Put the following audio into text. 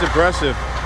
That's impressive.